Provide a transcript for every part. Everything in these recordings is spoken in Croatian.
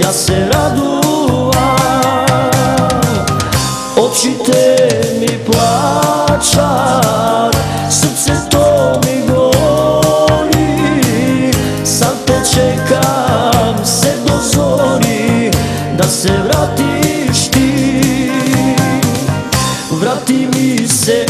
ja se raduvam Oči te mi plaćat, srce to mi gori Sam te čekam se do zori, da se vratiš ti. Vrati mi se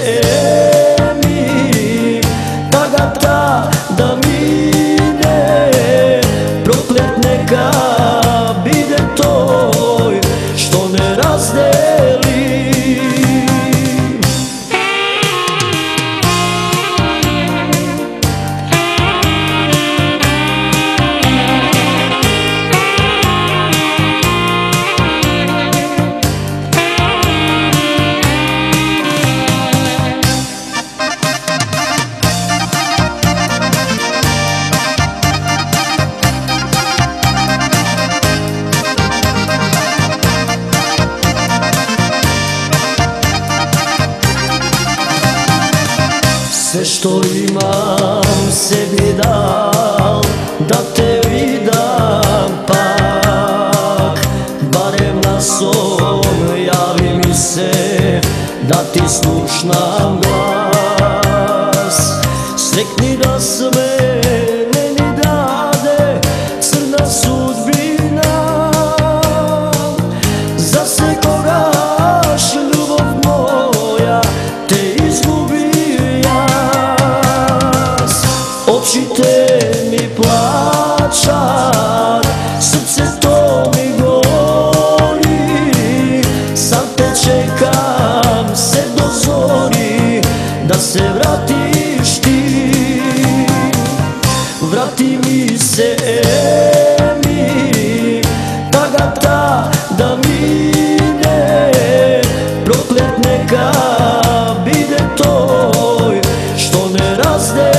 Sve što imam sebi dal Da te vidam pak Barem na son javi mi se Da ti slušnam glas Srekni te mi plaćat Srce to mi gori Sam te čekam se do zori Da se vratiš ti. Vrati mi se Emi Tagata da mine Proklet neka bide toj Što ne razdeli